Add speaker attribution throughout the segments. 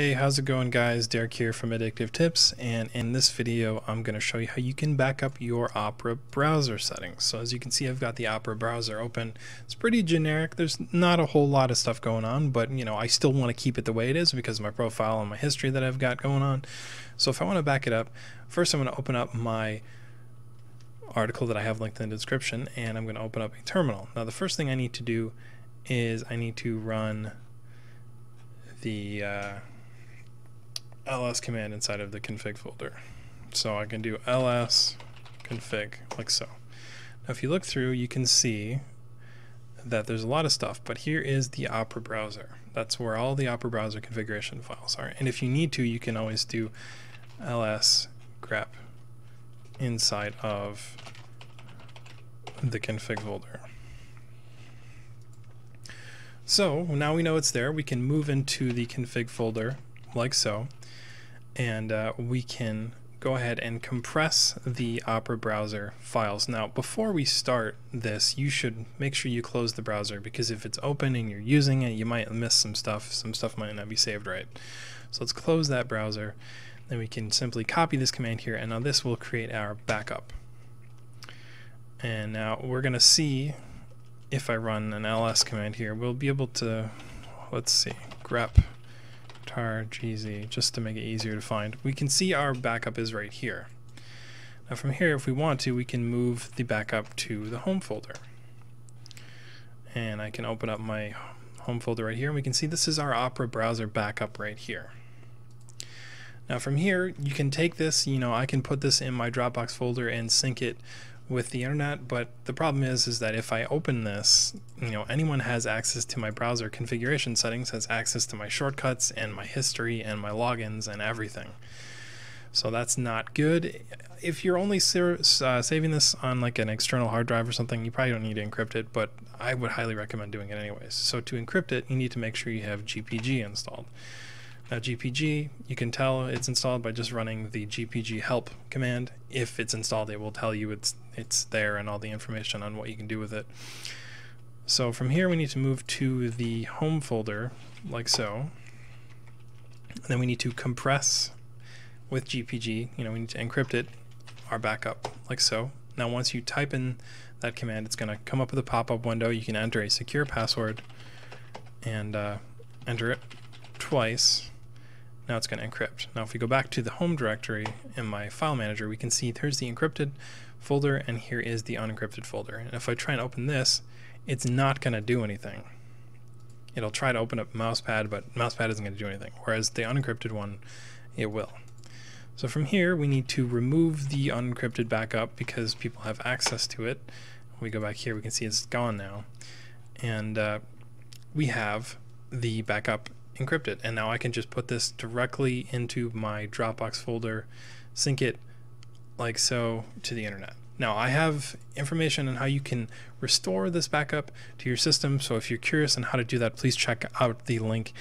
Speaker 1: Hey, how's it going guys? Derek here from Addictive Tips and in this video I'm going to show you how you can back up your Opera browser settings. So as you can see I've got the Opera browser open. It's pretty generic. There's not a whole lot of stuff going on but you know I still want to keep it the way it is because of my profile and my history that I've got going on. So if I want to back it up, first I'm going to open up my article that I have linked in the description and I'm going to open up a terminal. Now the first thing I need to do is I need to run the uh, ls command inside of the config folder. So I can do ls config like so. Now if you look through you can see that there's a lot of stuff, but here is the Opera browser. That's where all the Opera browser configuration files are. And if you need to, you can always do ls grep inside of the config folder. So now we know it's there, we can move into the config folder like so and uh, we can go ahead and compress the Opera browser files. Now, before we start this, you should make sure you close the browser because if it's open and you're using it, you might miss some stuff. Some stuff might not be saved right. So let's close that browser. Then we can simply copy this command here, and now this will create our backup. And now we're going to see if I run an ls command here, we'll be able to, let's see, grep tar gz just to make it easier to find. We can see our backup is right here. Now from here, if we want to, we can move the backup to the home folder. And I can open up my home folder right here, and we can see this is our Opera browser backup right here. Now from here, you can take this, you know, I can put this in my Dropbox folder and sync it with the internet, but the problem is is that if I open this, you know, anyone has access to my browser configuration settings, has access to my shortcuts and my history and my logins and everything. So that's not good. If you're only uh, saving this on like an external hard drive or something, you probably don't need to encrypt it, but I would highly recommend doing it anyways. So to encrypt it, you need to make sure you have GPG installed. GPG, you can tell it's installed by just running the GPG help command. If it's installed, it will tell you it's it's there and all the information on what you can do with it. So from here we need to move to the home folder like so. And then we need to compress with GPG, you know, we need to encrypt it, our backup like so. Now once you type in that command, it's going to come up with a pop-up window. You can enter a secure password and uh, enter it twice now it's going to encrypt. Now if we go back to the home directory in my file manager, we can see there's the encrypted folder and here is the unencrypted folder. And if I try and open this, it's not going to do anything. It'll try to open up mousepad, but mousepad isn't going to do anything, whereas the unencrypted one, it will. So from here, we need to remove the unencrypted backup because people have access to it. When we go back here, we can see it's gone now. And uh, we have the backup encrypted. And now I can just put this directly into my Dropbox folder, sync it like so to the internet. Now I have information on how you can restore this backup to your system. So if you're curious on how to do that, please check out the link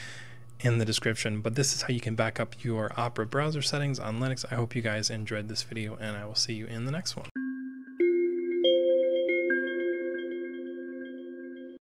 Speaker 1: in the description. But this is how you can back up your Opera browser settings on Linux. I hope you guys enjoyed this video and I will see you in the next one.